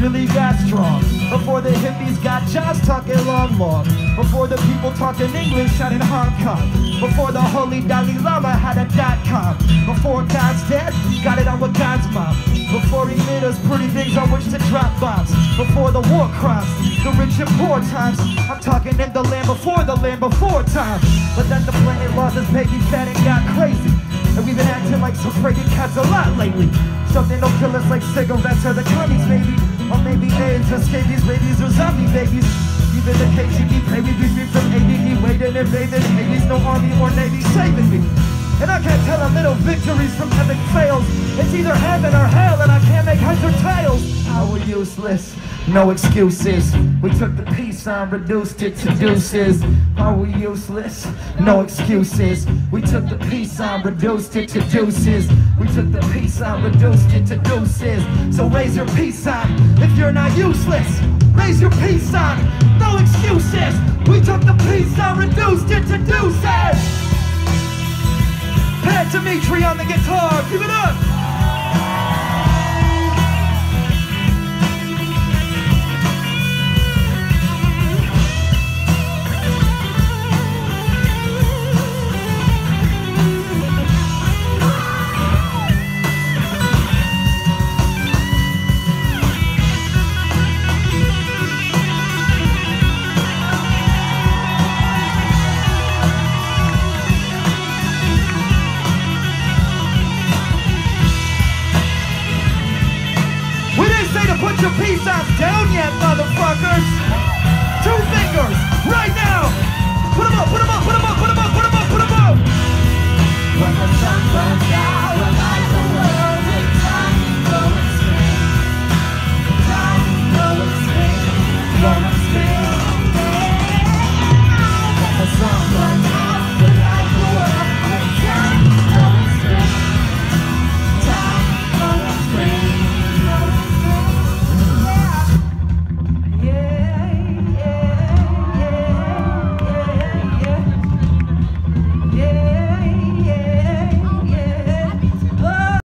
really got strong. Before the hippies got jobs talking long, long. Before the people talking English out in Hong Kong. Before the holy Dalai Lama had a dot com. Before God's dad got it on with God's mom. Before he made us pretty things on which to drop bombs. Before the war crimes, the rich and poor times. I'm talking in the land before the land before time. But then the planet lost its baby fat and got crazy. And we've been acting like some crazy cats a lot lately. Something don't kill us like cigarettes or the commies, maybe. Or maybe AIDS or scabies, babies or zombie babies. Even the KGB pay me from ADD, waiting and bathing Hades, no army or navy saving me. And I can't tell a little victories from epic fails. It's either heaven or hell, and I can't make heads or tails. How we're useless, no excuses. We took the peace sign, reduced it to deuces. Are we useless? No excuses. We took the peace sign, reduced it to deuces. We took the peace sign, reduced it to deuces. So raise your peace sign if you're not useless. Raise your peace sign, no excuses. We took the peace sign, reduced it to deuces. Pat Dimitri on the guitar, give it. your peace out down yet, motherfuckers. Two fingers, right now. Put them up, put them up, put them up, put them up, put them up, put them up. When the sun burns